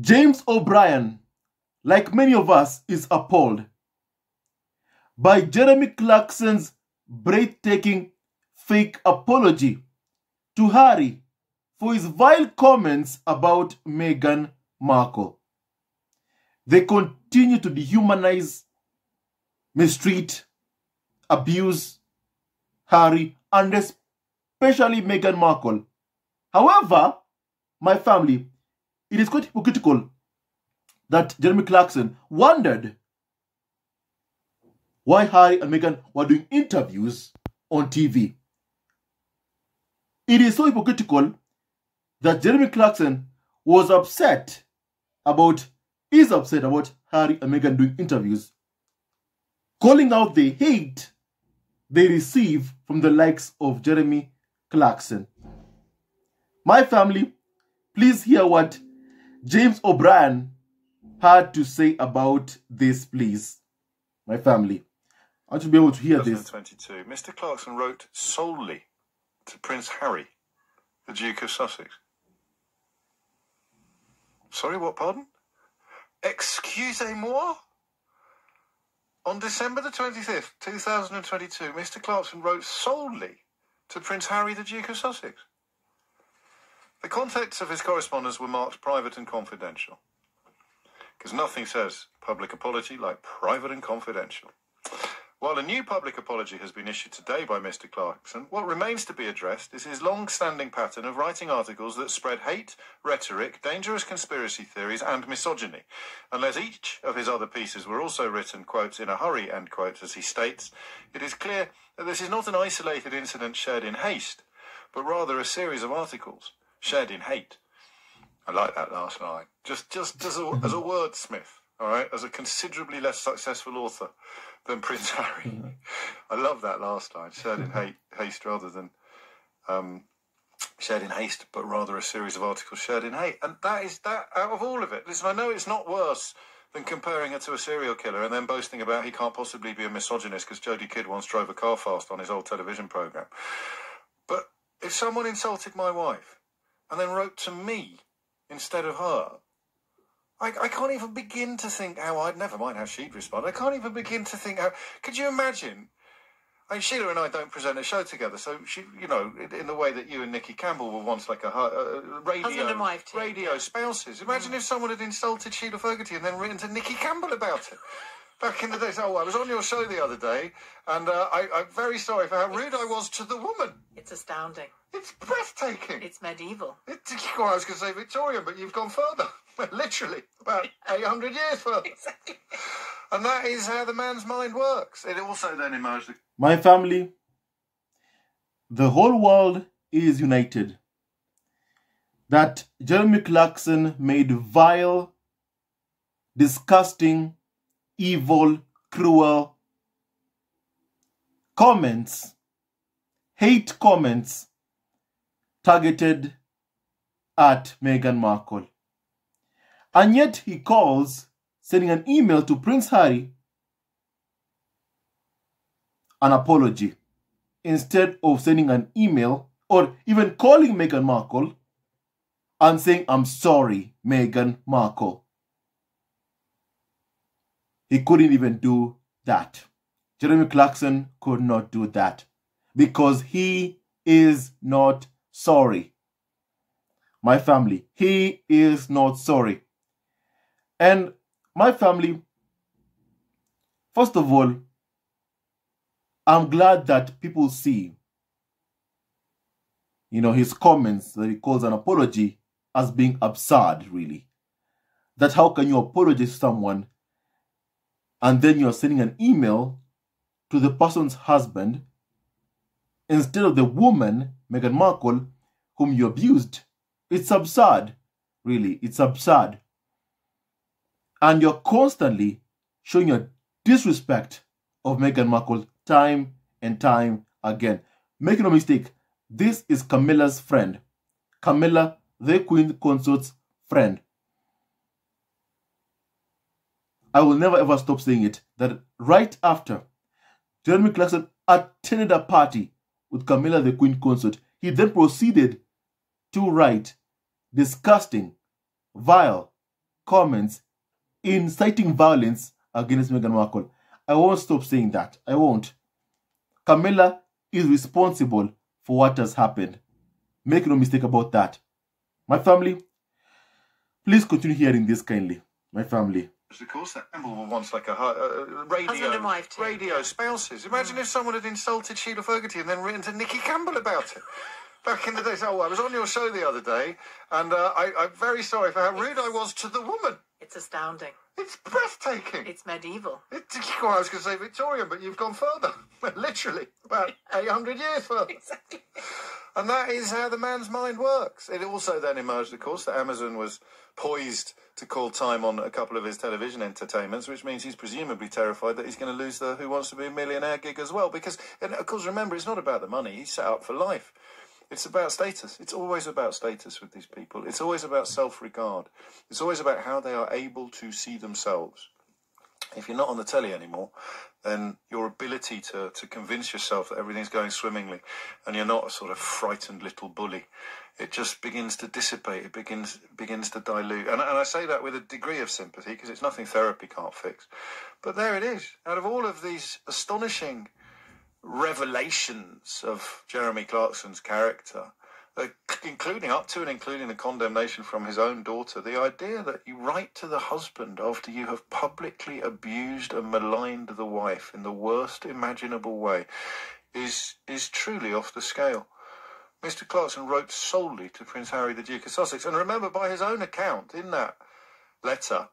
James O'Brien, like many of us, is appalled by Jeremy Clarkson's breathtaking fake apology to Harry for his vile comments about Meghan Markle. They continue to dehumanize, mistreat, abuse Harry and especially Meghan Markle. However, my family, it is quite hypocritical that Jeremy Clarkson wondered why Harry and Meghan were doing interviews on TV. It is so hypocritical that Jeremy Clarkson was upset about, is upset about Harry and Meghan doing interviews, calling out the hate they receive from the likes of Jeremy Clarkson. My family, please hear what James O'Brien had to say about this, please. My family. I to be able to hear this. 2022. Mr. Clarkson wrote solely to Prince Harry, the Duke of Sussex. Sorry, what, pardon? Excusez-moi? On December the 25th, 2022, Mr. Clarkson wrote solely to Prince Harry, the Duke of Sussex. The contents of his correspondence were marked private and confidential. Because nothing says public apology like private and confidential. While a new public apology has been issued today by Mr. Clarkson, what remains to be addressed is his long standing pattern of writing articles that spread hate, rhetoric, dangerous conspiracy theories, and misogyny. Unless each of his other pieces were also written, quotes, in a hurry, end quotes, as he states, it is clear that this is not an isolated incident shared in haste, but rather a series of articles shared in hate. I like that last line. Just, just as a, as a wordsmith, all right, as a considerably less successful author than Prince Harry. Mm-hmm. I love that last line, shared in hate, haste rather than um, shared in haste, but rather a series of articles shared in hate. And that is that out of all of it. Listen, I know it's not worse than comparing her to a serial killer and then boasting about he can't possibly be a misogynist because Jodie Kidd once drove a car fast on his old television program. But if someone insulted my wife and then wrote to me instead of her, I, I can't even begin to think how I'd never mind how she'd respond. I can't even begin to think how. Could you imagine? I mean, Sheila and I don't present a show together, so she, you know, in the way that you and Nicky Campbell were once like a, a radio wife radio spouses. Imagine mm. if someone had insulted Sheila Fogarty and then written to Nicky Campbell about it. Back in the days, oh, I was on your show the other day, and uh, I, I'm very sorry for how rude I was to the woman. It's astounding. It's breathtaking. It's medieval. It, well, I was going to say Victorian, but you've gone further. Literally, about 800 years further. Exactly. And that is how the man's mind works. It also then emerged. My family, the whole world is united. That Jeremy Clarkson made vile, disgusting, evil, cruel comments, hate comments targeted at Meghan Markle. And yet he calls sending an email to Prince Harry an apology instead of sending an email or even calling Meghan Markle and saying, I'm sorry, Meghan Markle. He couldn't even do that. Jeremy Clarkson could not do that because he is not sorry. My family, he is not sorry. And my family, first of all, I'm glad that people see, you know, his comments that he calls an apology as being absurd, really. That how can you apologize to someone and then you're sending an email to the person's husband instead of the woman, Meghan Markle, whom you abused? It's absurd, really. It's absurd and you're constantly showing your disrespect of Meghan Markle time and time again. Make no mistake, this is Camilla's friend. Camilla, the Queen Consort's friend. I will never ever stop saying it that right after Jeremy Clarkson attended a party with Camilla, the Queen Consort, he then proceeded to write disgusting, vile, comments inciting violence against Meghan Markle. I won't stop saying that. I won't. Camilla is responsible for what has happened. Make no mistake about that. My family, please continue hearing this kindly. My family. Of course, that Campbell were once like a uh, radio, Husband and wife team, radio yeah. spouses. Imagine if someone had insulted Sheila Fogarty and then written to Nicky Campbell about it. Back in the days, oh, I was on your show the other day, and uh, I, I'm very sorry for how rude I was to the woman. It's astounding. It's breathtaking. It's medieval. It's, well, I was going to say Victorian, but you've gone further. Literally, about 800 years further. Exactly. And that is how the man's mind works. It also then emerged, of course, that Amazon was poised to call time on a couple of his television entertainments, which means he's presumably terrified that he's going to lose the Who Wants to Be a Millionaire gig as well. Because, and of course, remember, it's not about the money. He's set up for life. It's about status. It's always about status with these people. It's always about self regard. It's always about how they are able to see themselves. If you're not on the telly anymore, then your ability to, to convince yourself that everything's going swimmingly and you're not a sort of frightened little bully, it just begins to dissipate. It begins begins to dilute. And, and I say that with a degree of sympathy because it's nothing therapy can't fix. But there it is. Out of all of these astonishing revelations of Jeremy Clarkson's character, uh, including up to and including the condemnation from his own daughter, the idea that you write to the husband after you have publicly abused and maligned the wife in the worst imaginable way is is truly off the scale. Mr. Clarkson wrote solely to Prince Harry, the Duke of Sussex, and remember, by his own account, in that letter,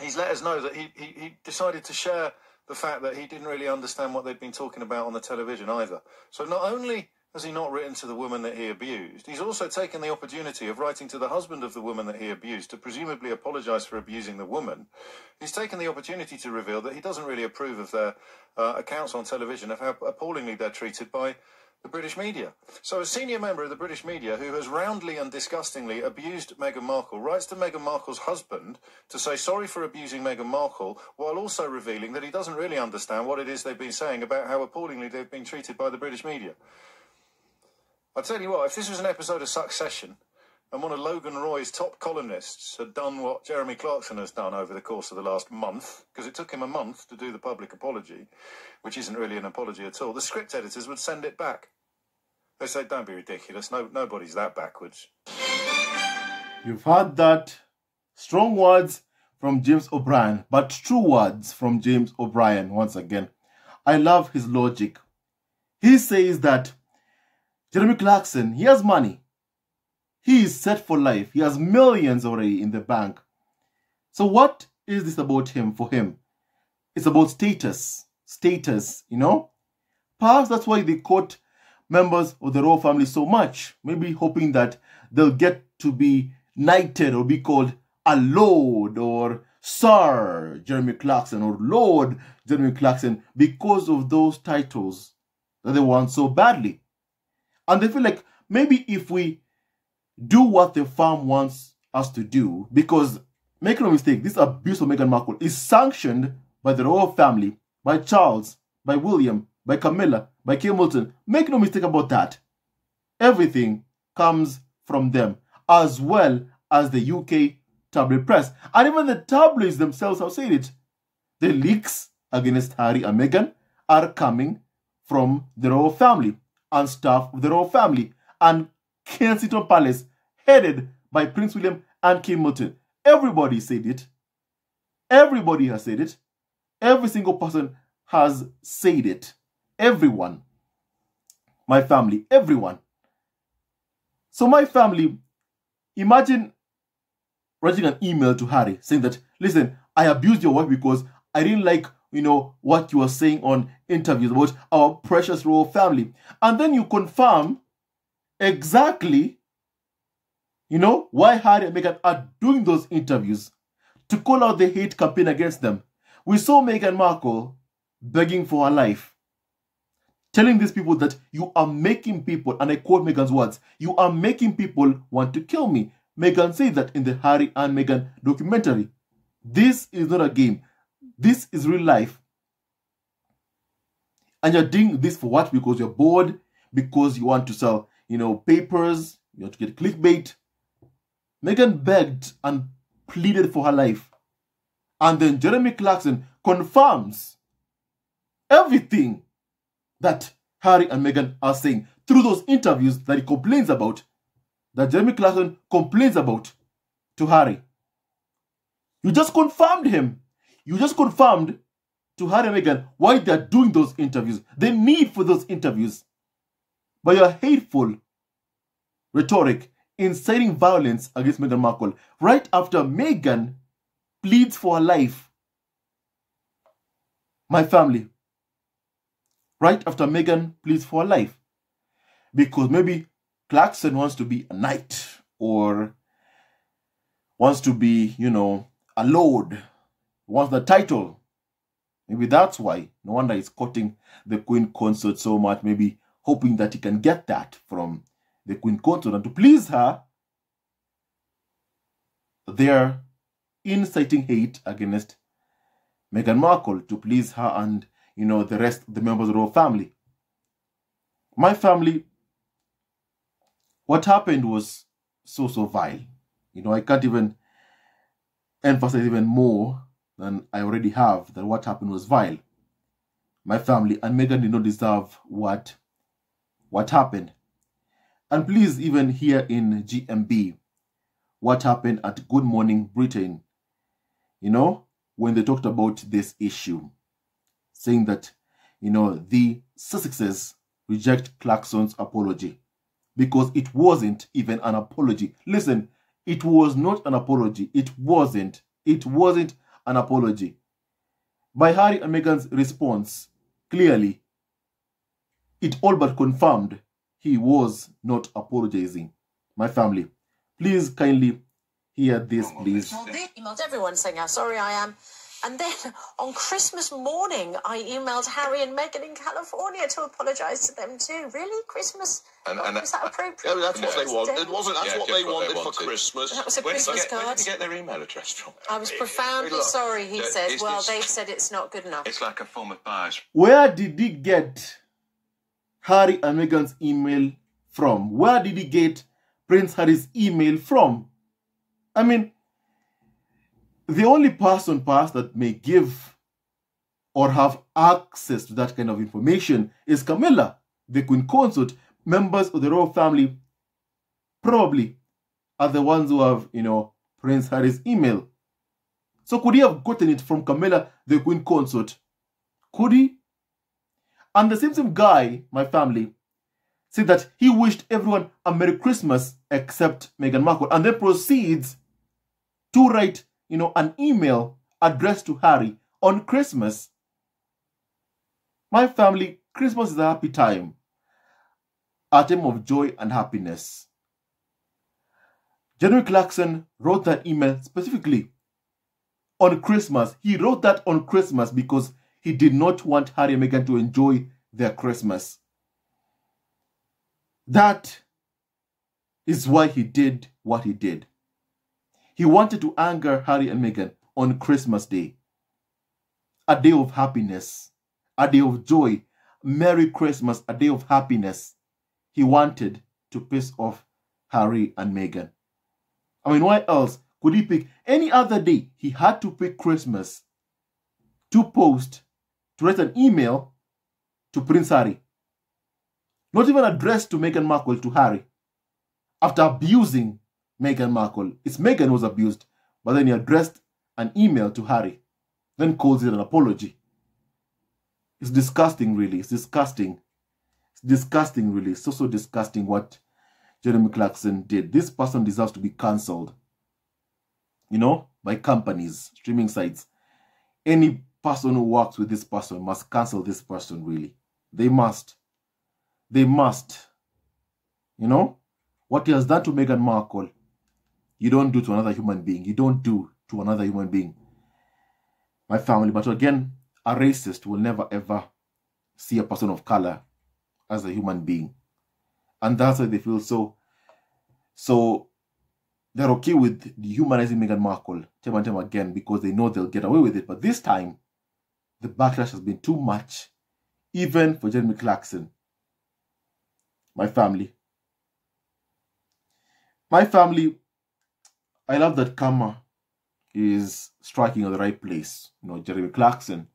he's let us know that he, he, he decided to share the fact that he didn't really understand what they'd been talking about on the television either. So not only has he not written to the woman that he abused, he's also taken the opportunity of writing to the husband of the woman that he abused to presumably apologise for abusing the woman. He's taken the opportunity to reveal that he doesn't really approve of their uh, accounts on television of how appallingly they're treated by the British media. So, a senior member of the British media who has roundly and disgustingly abused Meghan Markle writes to Meghan Markle's husband to say sorry for abusing Meghan Markle while also revealing that he doesn't really understand what it is they've been saying about how appallingly they've been treated by the British media. I tell you what, if this was an episode of Succession and one of Logan Roy's top columnists had done what Jeremy Clarkson has done over the course of the last month, because it took him a month to do the public apology, which isn't really an apology at all, the script editors would send it back. They say, don't be ridiculous, no, nobody's that backwards. You've heard that. Strong words from James O'Brien, but true words from James O'Brien once again. I love his logic. He says that Jeremy Clarkson, he has money. He is set for life. He has millions already in the bank. So what is this about him for him? It's about status. Status, you know? Perhaps that's why they quote members of the royal family so much. Maybe hoping that they'll get to be knighted or be called a lord or Sir Jeremy Clarkson or Lord Jeremy Clarkson because of those titles that they want so badly. And they feel like maybe if we do what the firm wants us to do, because make no mistake, this abuse of Meghan Markle is sanctioned by the royal family, by Charles, by William, by Camilla, by Kate Middleton. Make no mistake about that. Everything comes from them, as well as the UK tabloid press. And even the tabloids themselves have said it. The leaks against Harry and Meghan are coming from the royal family and staff of the royal family and Kensington Palace, headed by Prince William and Kate Middleton. Everybody said it. Everybody has said it. Every single person has said it. Everyone. My family, everyone. So, my family, imagine writing an email to Harry saying that, listen, I abused your wife because I didn't like, you know, what you were saying on interviews about our precious royal family. And then you confirm exactly, you know, why Harry and Meghan are doing those interviews to call out the hate campaign against them. We saw Meghan Markle begging for her life, telling these people that you are making people, and I quote Meghan's words, you are making people want to kill me. Meghan said that in the Harry and Meghan documentary. This is not a game. This is real life. And you're doing this for what? Because you're bored, because you want to sell, you know, papers, you want to get clickbait. Meghan begged and pleaded for her life. And then Jeremy Clarkson confirms everything that Harry and Meghan are saying through those interviews that he complains about, that Jeremy Clarkson complains about to Harry. You just confirmed him. You just confirmed to Harry and Meghan why they're doing those interviews, the need for those interviews. By your hateful rhetoric inciting violence against Meghan Markle right after Meghan pleads for her life. My family. Right after Meghan pleads for her life. Because maybe Clarkson wants to be a knight or wants to be, you know, a lord, wants the title. Maybe that's why. No wonder he's quoting the Queen Consort so much, maybe hoping that he can get that from the Queen Consort. And to please her, they're inciting hate against Meghan Markle to please her and, you know, the rest of the members of the royal family. My family, what happened was so, so vile. You know, I can't even emphasize even more than I already have that what happened was vile. My family and Meghan did not deserve what what happened. And please, even here in GMB, what happened at Good Morning Britain, you know, when they talked about this issue, saying that, you know, the Sussexes reject Clarkson's apology because it wasn't even an apology. Listen, it was not an apology. It wasn't. It wasn't an apology. By Harry and Meghan's response, clearly, it all but confirmed he was not apologizing. My family, please kindly hear this, please. Well, they emailed everyone saying how sorry I am. And then on Christmas morning, I emailed Harry and Meghan in California to apologise to them too. Really? Christmas? And- and- was that appropriate? Yeah, that's what they wanted. It wasn't. That's Yeah, what they what they wanted, for wanted. Christmas. That was a Where did, you Christmas get, where card. did you get their email address from? I was profoundly Look, sorry, he uh, says. Well, this- they've said it's not good enough. It's like a form of bias. Where did he get Harry and Meghan's email from? Where did he get Prince Harry's email from? I mean, the only person past that may give or have access to that kind of information is Camilla, the Queen Consort. Members of the royal family probably are the ones who have, you know, Prince Harry's email. So could he have gotten it from Camilla, the Queen Consort? Could he? And the same same guy, my family, said that he wished everyone a Merry Christmas except Meghan Markle, and then proceeds to write, you know, an email addressed to Harry on Christmas. My family, Christmas is a happy time, a time of joy and happiness. Jeremy Clarkson wrote that email specifically on Christmas. He wrote that on Christmas because he did not want Harry and Meghan to enjoy their Christmas. That is why he did what he did. He wanted to anger Harry and Meghan on Christmas Day, a day of happiness, a day of joy. Merry Christmas, a day of happiness. He wanted to piss off Harry and Meghan. I mean, why else could he pick any other day? He had to pick Christmas to post, to write an email to Prince Harry. Not even addressed to Meghan Markle, to Harry. After abusing Meghan Markle. It's Meghan who was abused, but then he addressed an email to Harry, then calls it an apology. It's disgusting, really. It's disgusting. It's disgusting, really. It's so, so disgusting what Jeremy Clarkson did. This person deserves to be cancelled. You know, by companies, streaming sites. Any person who works with this person must cancel this person, really. They must. They must. You know, what he has done to Meghan Markle, you don't do to another human being. You don't do to another human being. My family, but again, a racist will never ever see a person of color as a human being. And that's why they feel so, so they're okay with dehumanizing Meghan Markle time and time again because they know they'll get away with it. But this time, the backlash has been too much, even for Jeremy Clarkson. My family. My family, I love that karma is striking at the right place. You know, Jeremy Clarkson.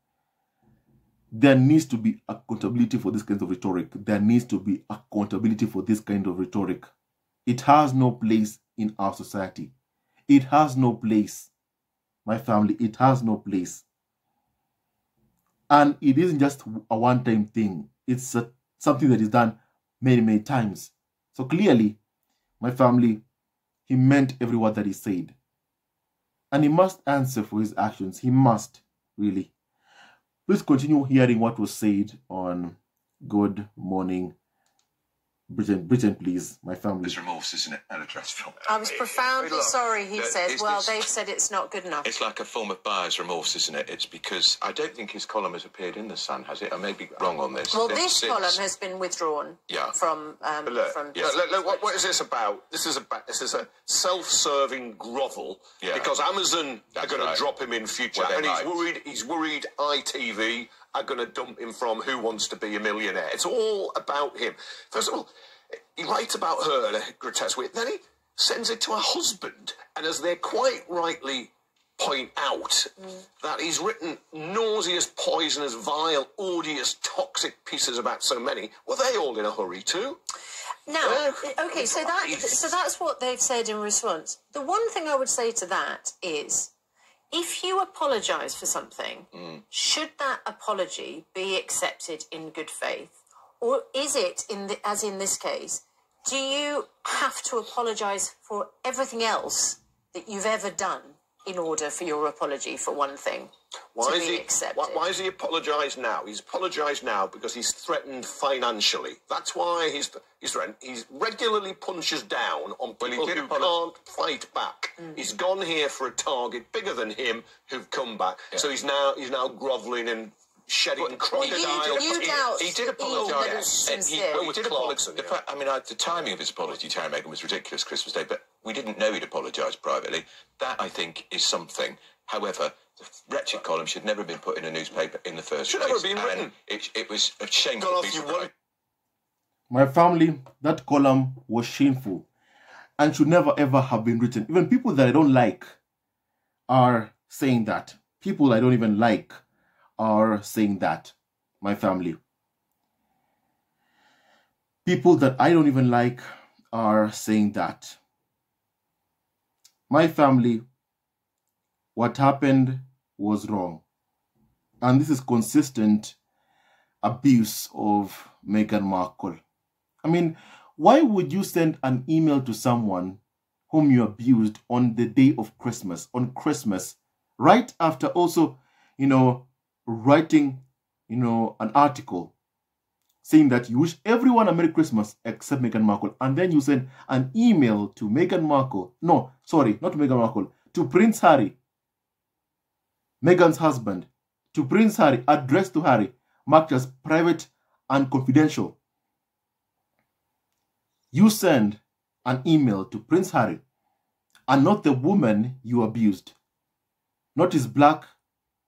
There needs to be accountability for this kind of rhetoric. There needs to be accountability for this kind of rhetoric. It has no place in our society. It has no place. My family, it has no place. And it isn't just a one time thing, it's a, something that is done many, many times. So clearly, my family, he meant every word that he said. And he must answer for his actions. He must, really. Please continue hearing what was said on Good Morning Britain, Britain, please, my family. It's remorse, isn't it? And a dress film. I was profoundly sorry, he look, said. Well, it's- they've said it's not good enough. It's like a form of buyer's remorse, isn't it? It's because I don't think his column has appeared in the Sun, has it? I may be wrong on this. Well, It's this since- column has been withdrawn Yeah. from um, look, from. look, look, look, what, what is this about? This is about this is a self-serving grovel Yeah. because Amazon That's are going right. to drop him in future, Well, and he's might. worried. He's worried. ITV are going to dump him from Who Wants to Be a Millionaire. It's all about him. First of all, he writes about her in a grotesque way. Then he sends it to her husband, and as they quite rightly point out, that he's written nauseous, poisonous, vile, odious, toxic pieces about so many. Were they all in a hurry too? Now, okay, so that so that's what they've said in response. The one thing I would say to that is, if you apologise for something, mm. should that apology be accepted in good faith, or is it in the, as in this case? Do you have to apologise for everything else that you've ever done in order for your apology for one thing Why to is be he? accepted? Why, why is he apologised now? He's apologised now because he's threatened financially. That's why he's he's threatened. He regularly punches down on Well, he people who apolo- can't fight back. Mm. He's gone here for a target bigger than him who've come back. So he's now he's now grovelling and shedding But crocodile. you- you tears. doubt He did even apologise. that it's he- sincere. he did apologise. The yeah. I mean, I, the timing of his apology to Harry and Meghan was ridiculous Christmas Day, but we didn't know he'd apologised privately. That, I think, is something. However, the wretched column should never have been put in a newspaper in the first Should place. never have been written. It, it was a shameful Got piece of one- writing. My family, that column was shameful and should never ever have been written. Even people that I don't like are saying that. People I don't even like are saying that. My family. People that I don't even like are saying that. My family, what happened was wrong. And this is consistent abuse of Meghan Markle. I mean, why would you send an email to someone whom you abused on the day of Christmas, on Christmas, right after also, you know, writing, you know, an article saying that you wish everyone a Merry Christmas except Meghan Markle, and then you send an email to Meghan Markle, no, sorry, not Meghan Markle, to Prince Harry, Meghan's husband, to Prince Harry, addressed to Harry, marked as private and confidential. You send an email to Prince Harry and not the woman you abused, not his black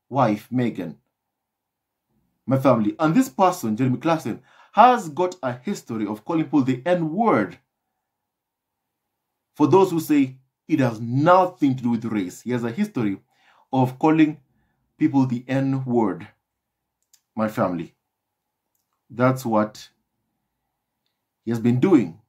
wife, Meghan, my family. And this person, Jeremy Clarkson, has got a history of calling people the N word. For those who say it has nothing to do with race, he has a history of calling people the N word. My family. That's what he has been doing.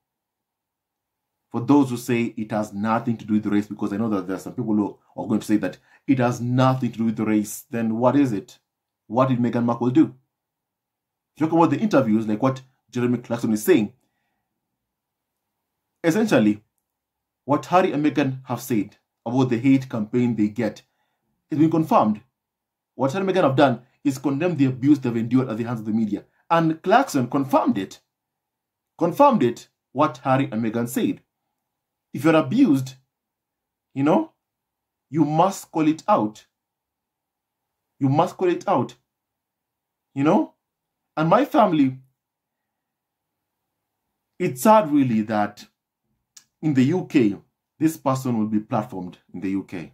For those who say it has nothing to do with race, because I know that there are some people who are going to say that it has nothing to do with race, then what is it? What did Meghan Markle do? If you about the interviews, like what Jeremy Clarkson is saying, essentially, what Harry and Meghan have said about the hate campaign they get has been confirmed. What Harry and Meghan have done is condemn the abuse they've endured at the hands of the media. And Clarkson confirmed it. Confirmed it, what Harry and Meghan said. If you're abused, you know, you must call it out. You must call it out. You know? And my family, it's sad really that in the UK, this person will be platformed in the UK.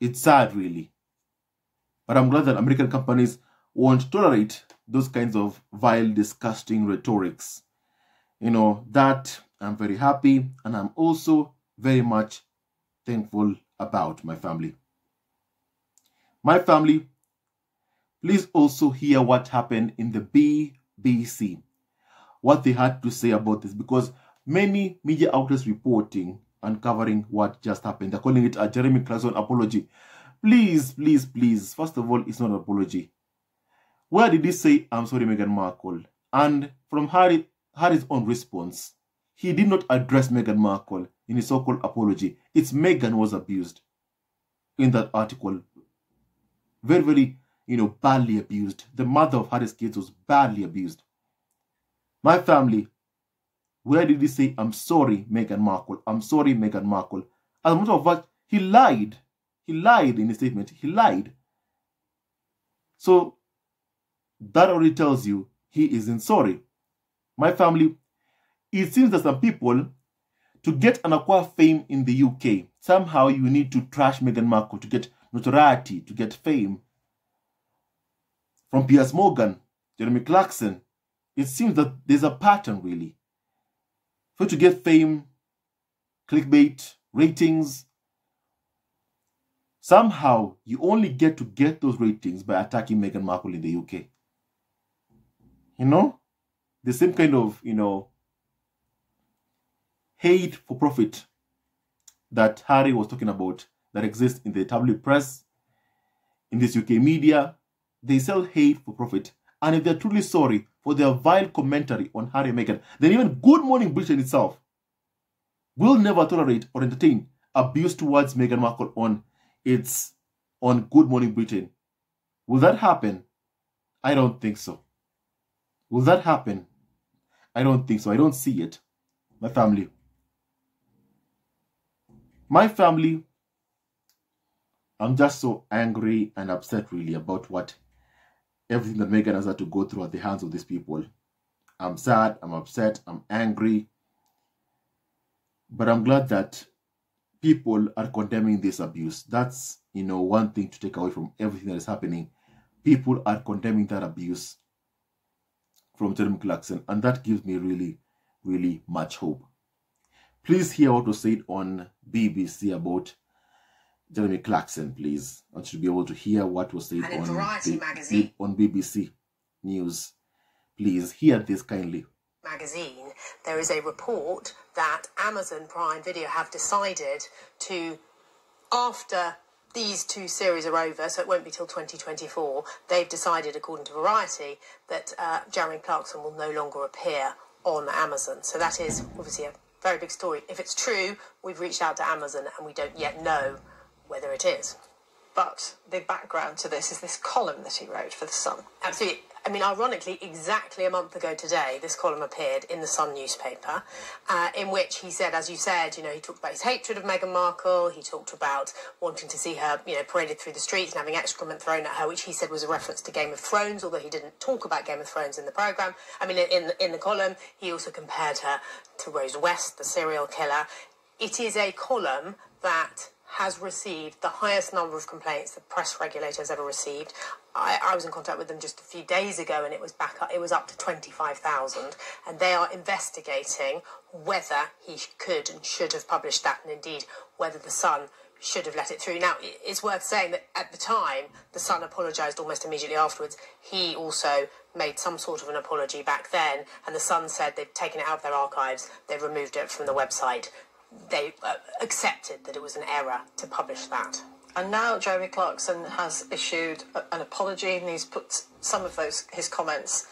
It's sad really. But I'm glad that American companies won't tolerate those kinds of vile, disgusting rhetorics. You know, that I'm very happy and I'm also very much thankful about, my family. My family, please also hear what happened in the BBC, what they had to say about this, because many media outlets reporting and covering what just happened. They're calling it a Jeremy Clarkson apology. Please, please, please. First of all, it's not an apology. Where did he say, I'm sorry, Meghan Markle? And from Harry, Harry's own response, he did not address Meghan Markle in his so-called apology. It's Meghan was abused in that article. Very, very, you know, badly abused. The mother of Harry's kids was badly abused. My family, where did he say, I'm sorry, Meghan Markle? I'm sorry, Meghan Markle. As a matter of fact, he lied. He lied in his statement. He lied. So that already tells you he isn't sorry. My family, it seems that some people, to get and acquire fame in the UK, somehow you need to trash Meghan Markle to get notoriety, to get fame. From Piers Morgan, Jeremy Clarkson, it seems that there's a pattern really. For to get fame, clickbait, ratings, somehow you only get to get those ratings by attacking Meghan Markle in the UK. You know? The same kind of, you know, hate for profit that Harry was talking about that exists in the tabloid press, in this UK media. They sell hate for profit. And if they're truly sorry for their vile commentary on Harry and Meghan, then even Good Morning Britain itself will never tolerate or entertain abuse towards Meghan Markle on its on Good Morning Britain. Will that happen? I don't think so. Will that happen? I don't think so. I don't see it. My family. My family, I'm just so angry and upset really about what everything that Meghan has had to go through at the hands of these people. I'm sad, I'm upset, I'm angry. But I'm glad that people are condemning this abuse. That's, you know, one thing to take away from everything that is happening. People are condemning that abuse from Jeremy Clarkson, and that gives me really, really much hope. Please hear what was said on BBC about Jeremy Clarkson, please. I want you to be able to hear what was said on, B- on BBC News. Please hear this kindly. Magazine, there is a report that Amazon Prime Video have decided to, after these two series are over, so it won't be till 2024, they've decided, according to Variety, that uh, Jeremy Clarkson will no longer appear on Amazon. So that is obviously a very big story. If it's true, we've reached out to Amazon and we don't yet know whether it is. But the background to this is this column that he wrote for The Sun. Absolutely. I mean, ironically, exactly a month ago today, this column appeared in the Sun newspaper, uh, in which he said, as you said, you know, he talked about his hatred of Meghan Markle. He talked about wanting to see her, you know, paraded through the streets and having excrement thrown at her, which he said was a reference to Game of Thrones, although he didn't talk about Game of Thrones in the programme. I mean, in, in the column, he also compared her to Rose West, the serial killer. It is a column that has received the highest number of complaints the press regulator has ever received. I, I, was in contact with them just a few days ago, and it was back up. It was up to twenty five thousand, and they are investigating whether he could and should have published that, and indeed whether the Sun should have let it through. Now, it's worth saying that at the time, the Sun apologised almost immediately afterwards. He also made some sort of an apology back then, and the Sun said they'd taken it out of their archives, they'd removed it from the website they uh, accepted that it was an error to publish that. And now Jeremy Clarkson has issued a, an apology and he's put some of those his comments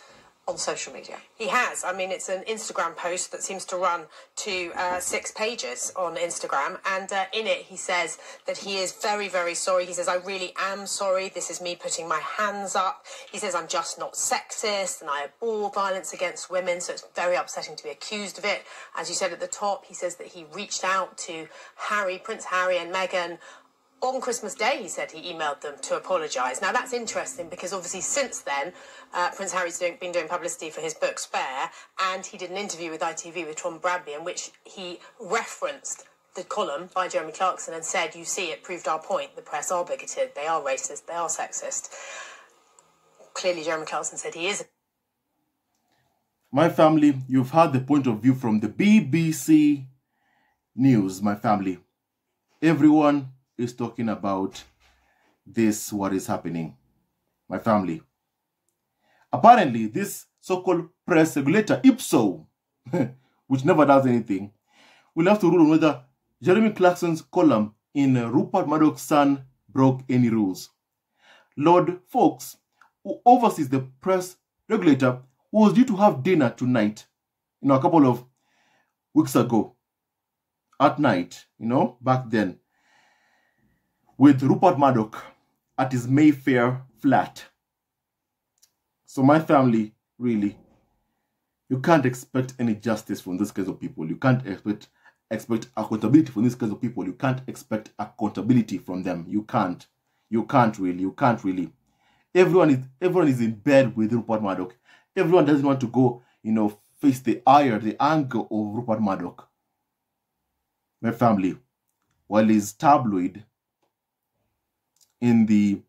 on social media. He has. I mean, it's an Instagram post that seems to run to uh, six pages on Instagram. And uh, in it, he says that he is very, very sorry. He says, I really am sorry. This is me putting my hands up. He says, I'm just not sexist and I abhor violence against women. So it's very upsetting to be accused of it. As you said at the top, he says that he reached out to Harry, Prince Harry, and Meghan on Christmas Day, he said he emailed them to apologise. Now, that's interesting because obviously since then, uh, Prince Harry's doing, been doing publicity for his book Spare, and he did an interview with ITV with Tom Bradby in which he referenced the column by Jeremy Clarkson and said, You see, it proved our point. The press are bigoted, they are racist, they are sexist. Clearly, Jeremy Clarkson said he is. My family, you've heard the point of view from the BBC News, my family. Everyone is talking about this, what is happening. My family. Apparently, this so-called press regulator, IPSO, which never does anything, will have to rule on whether Jeremy Clarkson's column in Rupert Murdoch's Sun broke any rules. Lord Faulks, who oversees the press regulator, was due to have dinner tonight, you know, a couple of weeks ago, at night, you know, back then, with Rupert Murdoch at his Mayfair flat. So my family, really, you can't expect any justice from this kinds of people. You can't expect expect accountability from these kinds of people. You can't expect accountability from them. You can't. You can't really. You can't really. Everyone is everyone is in bed with Rupert Murdoch. Everyone doesn't want to go, you know, face the ire, the anger of Rupert Murdoch. My family, while his tabloid in the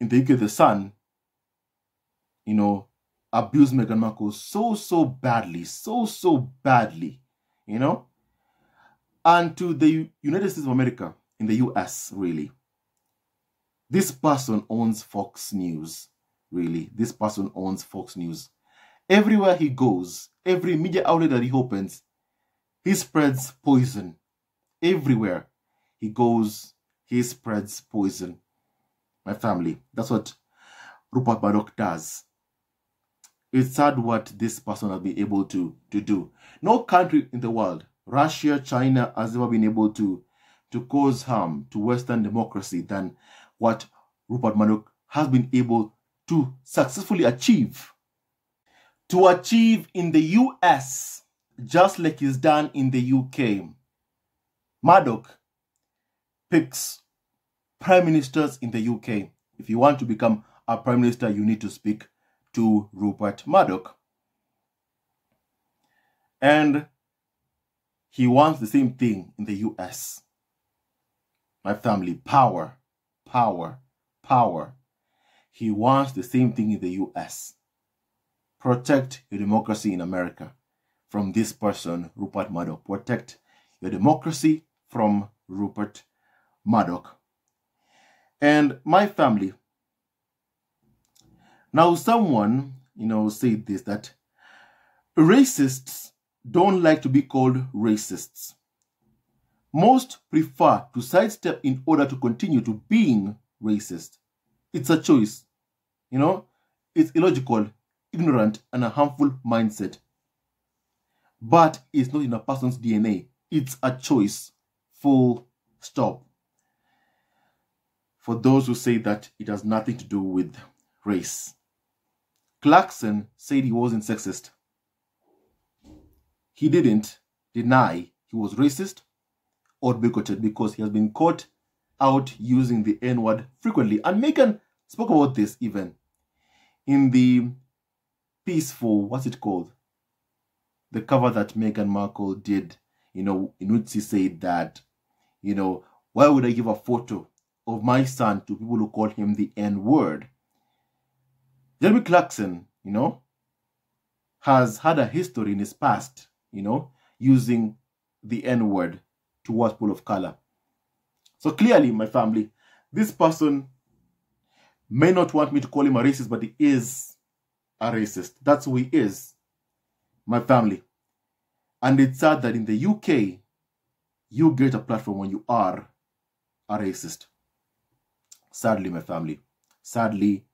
in the UK The Sun, you know, abused Meghan Markle so so badly, so so badly, you know, and to the United States of America in the US, really. This person owns Fox News, really. This person owns Fox News. Everywhere he goes, every media outlet that he opens, he spreads poison. Everywhere he goes, he spreads poison. My family. That's what Rupert Murdoch does. It's sad what this person has been able to, to do. No country in the world, Russia, China, has ever been able to, to cause harm to Western democracy than what Rupert Murdoch has been able to successfully achieve. To achieve in the US, just like he's done in the UK. Murdoch picks prime ministers in the UK. If you want to become a prime minister, you need to speak to Rupert Murdoch. And he wants the same thing in the US. My family, power, power, power. He wants the same thing in the US. Protect your democracy in America from this person, Rupert Murdoch. Protect your democracy from Rupert Murdoch. And my family. Now, someone, you know, said this that racists don't like to be called racists. Most prefer to sidestep in order to continue to being racist. It's a choice. You know, it's illogical, ignorant, and a harmful mindset. But it's not in a person's DNA. It's a choice. Full stop. For those who say that it has nothing to do with race. Clarkson said he wasn't sexist. He didn't deny he was racist or bigoted because he has been caught out using the N word frequently. And Meghan spoke about this even in the piece for what's it called? The cover that Meghan Markle did, you know, in which she said that, you know, why would I give a photo of my son to people who call him the N word? Jeremy Clarkson, you know, has had a history in his past, you know, using the N word towards people of color. So clearly, my family, this person may not want me to call him a racist, but he is a racist. That's who he is, my family. And it's sad that in the UK, you get a platform when you are a racist. Sadly, my family. Sadly,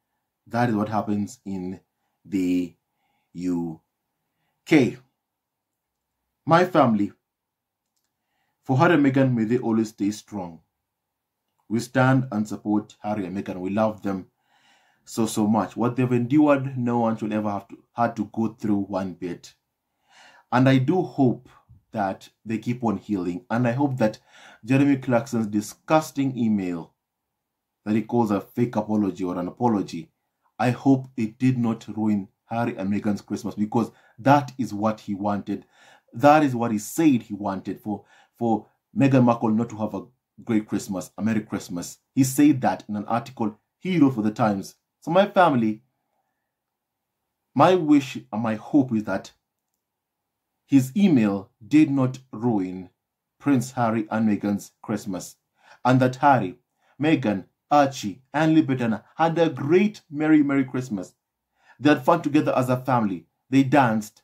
that is what happens in the UK. My family, for Harry and Meghan, may they always stay strong. We stand and support Harry and Meghan. We love them so, so much. What they've endured, no one should ever have to, had to go through one bit. And I do hope that they keep on healing. And I hope that Jeremy Clarkson's disgusting email that he calls a fake apology or an apology, I hope it did not ruin Harry and Meghan's Christmas because that is what he wanted. That is what he said he wanted for, for Meghan Markle not to have a great Christmas, a Merry Christmas. He said that in an article he wrote for the Times. So my family, my wish and my hope is that his email did not ruin Prince Harry and Meghan's Christmas. and that Harry, Meghan, Archie, and Lilibet Diana had a great Merry, Merry Christmas. They had fun together as a family. They danced,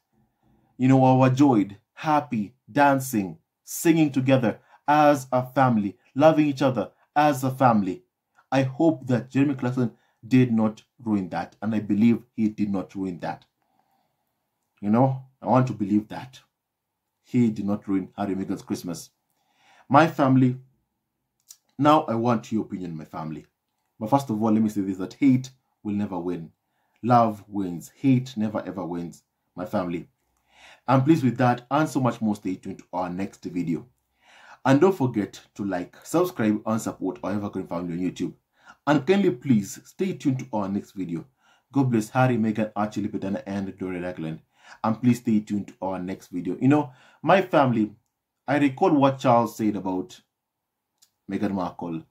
you know, overjoyed, happy, dancing, singing together as a family, loving each other as a family. I hope that Jeremy Clarkson did not ruin that, and I believe he did not ruin that. You know, I want to believe that he did not ruin Harry Meghan's Christmas. My family, now I want your opinion, my family. But first of all, let me say this that hate will never win. Love wins. Hate never ever wins, my family. And please, with that and so much more, stay tuned to our next video. And don't forget to like, subscribe, and support our Evergreen family on YouTube. And kindly please stay tuned to our next video. God bless Harry, Meghan, Archie, Lilibet Diana, and Doria Ragland. And please stay tuned to our next video. You know, my family, I recall what Charles said about Meghan Markle.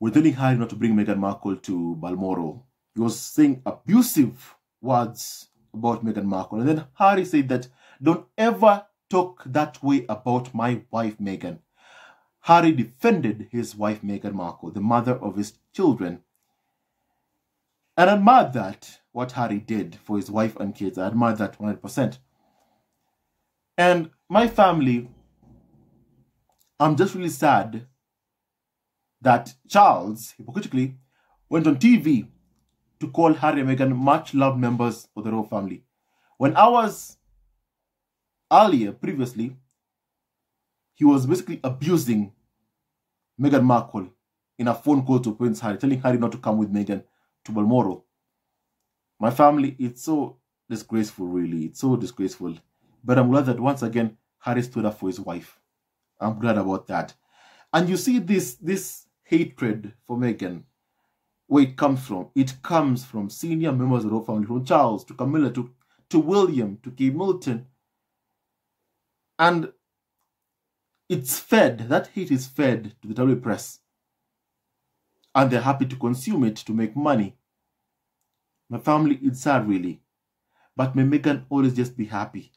We're telling Harry not to bring Meghan Markle to Balmoral. He was saying abusive words about Meghan Markle. And then Harry said that don't ever talk that way about my wife Meghan. Harry defended his wife Meghan Markle, the mother of his children. And I admire that, what Harry did for his wife and kids. I admire that 100%. And my family, I'm just really sad that Charles, hypocritically, went on TV to call Harry and Meghan much loved members of the royal family. When I was earlier, previously, he was basically abusing Meghan Markle in a phone call to Prince Harry, telling Harry not to come with Meghan to Balmoral. My family, it's so disgraceful, really. It's so disgraceful. But I'm glad that once again, Harry stood up for his wife. I'm glad about that. And you see this, this hatred for Meghan, where it comes from. It comes from senior members of the royal family, from Charles to Camilla to, to William to Kate Middleton. And it's fed, that hate is fed to the W press. And they're happy to consume it to make money. My family, it's sad really. But may Meghan always just be happy.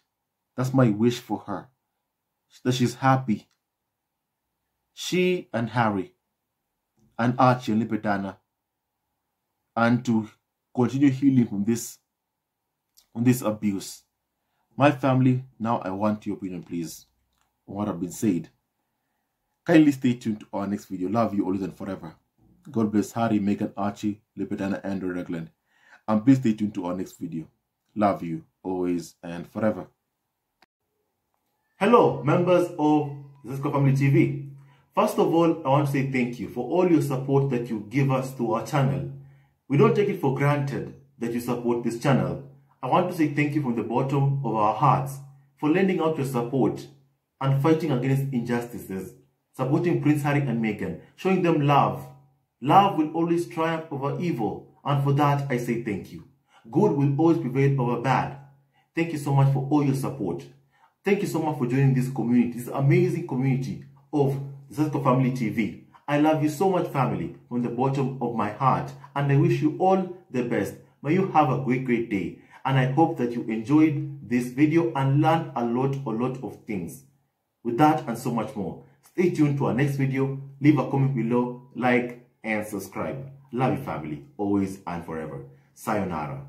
That's my wish for her. That she's happy. She and Harry and Archie and Lilibet Diana and to continue healing from this from this abuse. My family, now I want your opinion, please, on what I've been said. Kindly stay tuned to our next video. Love you always and forever. God bless Harry, Meghan, Archie, Lipidana, and Ragland. And please stay tuned to our next video. Love you always and forever. Hello, members of Sussex Family TV. First of all, I want to say thank you for all your support that you give us to our channel. We don't take it for granted that you support this channel. I want to say thank you from the bottom of our hearts for lending out your support and fighting against injustices, supporting Prince Harry and Meghan, showing them love. Love will always triumph over evil, and for that I say thank you. Good will always prevail over bad. Thank you so much for all your support. Thank you so much for joining this community, this amazing community of Sussex Family TV. I love you so much, family, from the bottom of my heart, and I wish you all the best. May you have a great, great day, and I hope that you enjoyed this video and learned a lot, a lot of things. With that and so much more, stay tuned to our next video. Leave a comment below, like, and subscribe. Love you, family, always and forever. Sayonara.